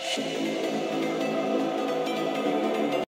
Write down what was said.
Shh.